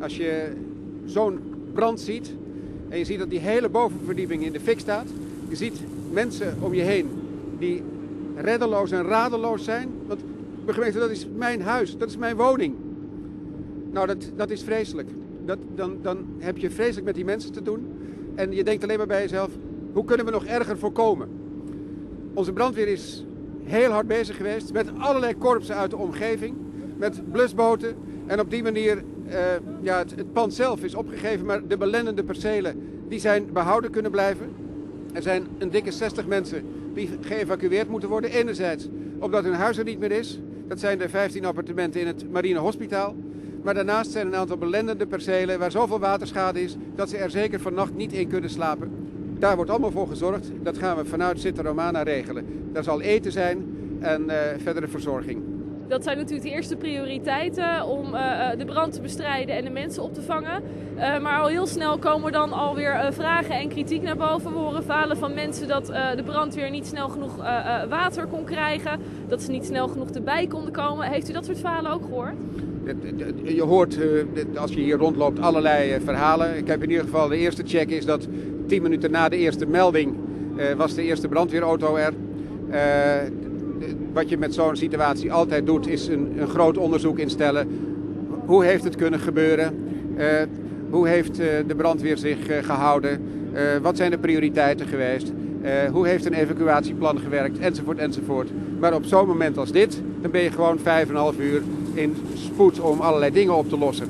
Als je zo'n brand ziet en je ziet dat die hele bovenverdieping in de fik staat. Je ziet mensen om je heen die reddeloos en radeloos zijn. Want burgemeester, dat is mijn huis, dat is mijn woning. Nou, dat, dat is vreselijk. Dat, dan, dan heb je vreselijk met die mensen te doen. En je denkt alleen maar bij jezelf, hoe kunnen we nog erger voorkomen? Onze brandweer is heel hard bezig geweest met allerlei korpsen uit de omgeving. Met blusboten. En op die manier, ja, het, pand zelf is opgegeven, maar de belendende percelen die zijn behouden kunnen blijven. Er zijn een dikke 60 mensen die geëvacueerd moeten worden. Enerzijds omdat hun huis er niet meer is. Dat zijn de 15 appartementen in het Marine Hospitaal. Maar daarnaast zijn een aantal belendende percelen waar zoveel waterschade is dat ze er zeker vannacht niet in kunnen slapen. Daar wordt allemaal voor gezorgd. Dat gaan we vanuit Sitter Romana regelen. Daar zal eten zijn en uh, verdere verzorging. Dat zijn natuurlijk de eerste prioriteiten om uh, de brand te bestrijden en de mensen op te vangen. Uh, maar al heel snel komen dan alweer uh, vragen en kritiek naar boven. We horen verhalen van mensen dat de brandweer niet snel genoeg water kon krijgen. Dat ze niet snel genoeg erbij konden komen. Heeft u dat soort verhalen ook gehoord? Je hoort als je hier rondloopt allerlei verhalen. Ik heb in ieder geval de eerste check is dat tien minuten na de eerste melding was de eerste brandweerauto er wat je met zo'n situatie altijd doet, is een, een, groot onderzoek instellen. Hoe heeft het kunnen gebeuren? Uh, hoe heeft uh, de brandweer zich gehouden? wat zijn de prioriteiten geweest? hoe heeft een evacuatieplan gewerkt? Enzovoort, enzovoort. Maar op zo'n moment als dit, dan ben je gewoon vijf en een half uur in spoed om allerlei dingen op te lossen.